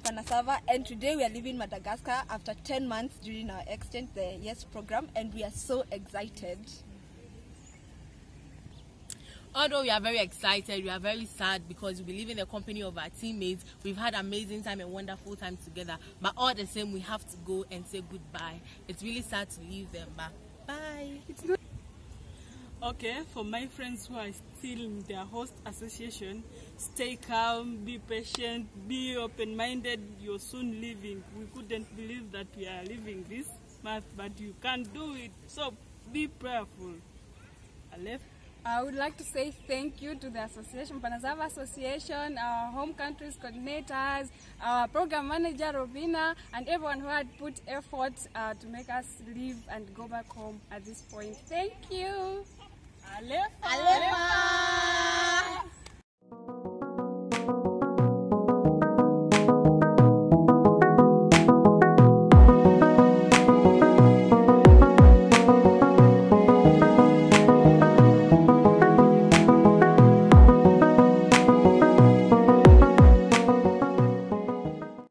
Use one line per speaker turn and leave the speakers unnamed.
Panasava, and today we are leaving Madagascar after 10 months during our exchange, the YESS program, and we are so excited.
Although we are very excited, we are very sad because we'll be leaving the company of our teammates. We've had amazing time and wonderful time together. But all the same, we have to go and say goodbye. It's really sad to leave them, but bye.
Okay, for my friends who are still in their host association, stay calm, be patient, be open-minded. You're soon leaving. We couldn't believe that we are leaving this month, but you can do it. So be prayerful. Aleph.
I would like to say thank you to the association, Panazava Association, our home countries coordinators, our program manager, Robina, and everyone who had put effort uh, to make us leave and go back home at this point. Thank you.
Aleph.
Aloha!